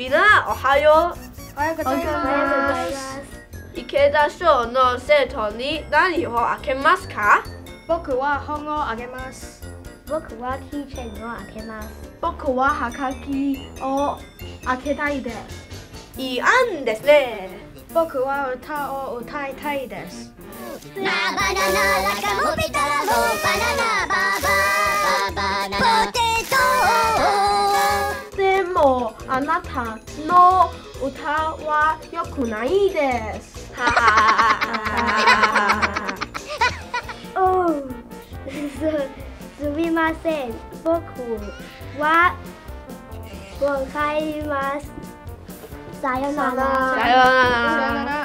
みんなおはようございおはようございまます池田賞の生徒に何を開けますか？僕は本をあげます。僕はキーチェーンを開けます。僕ははがきを開けたいです。いい案ですね僕は歌を歌いたいです。あなたの歌は良くないです。す、すみません。僕はわかります。さよならさよなら。